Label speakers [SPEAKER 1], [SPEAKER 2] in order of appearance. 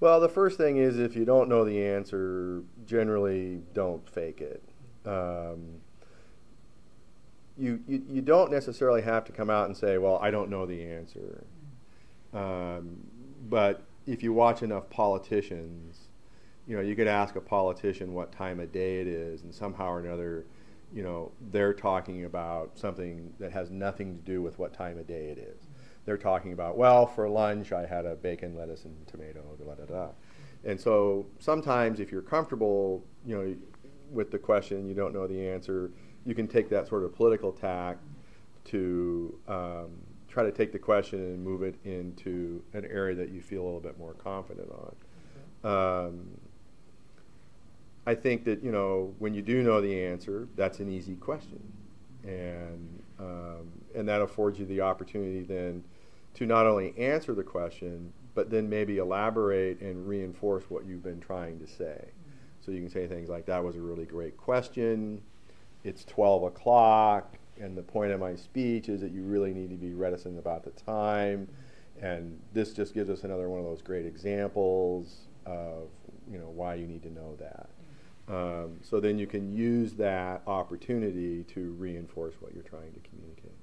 [SPEAKER 1] Well, the first thing is if you don't know the answer, generally don't fake it. Um, you, you, you don't necessarily have to come out and say, well, I don't know the answer. Um, but if you watch enough politicians, you know, you could ask a politician what time of day it is, and somehow or another, you know, they're talking about something that has nothing to do with what time of day it is. They're talking about, well, for lunch I had a bacon, lettuce, and tomato, da da da. And so sometimes if you're comfortable, you know, with the question, you don't know the answer, you can take that sort of political tack to um, try to take the question and move it into an area that you feel a little bit more confident on. Um, I think that you know when you do know the answer, that's an easy question, and um, and that affords you the opportunity then to not only answer the question, but then maybe elaborate and reinforce what you've been trying to say. Mm-hmm. So you can say things like, "That was a really great question." It's 12 o'clock, and the point of my speech is that you really need to be reticent about the time. Mm-hmm. And this just gives us another one of those great examples of you know why you need to know that. Mm-hmm. Um, so then you can use that opportunity to reinforce what you're trying to communicate.